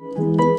you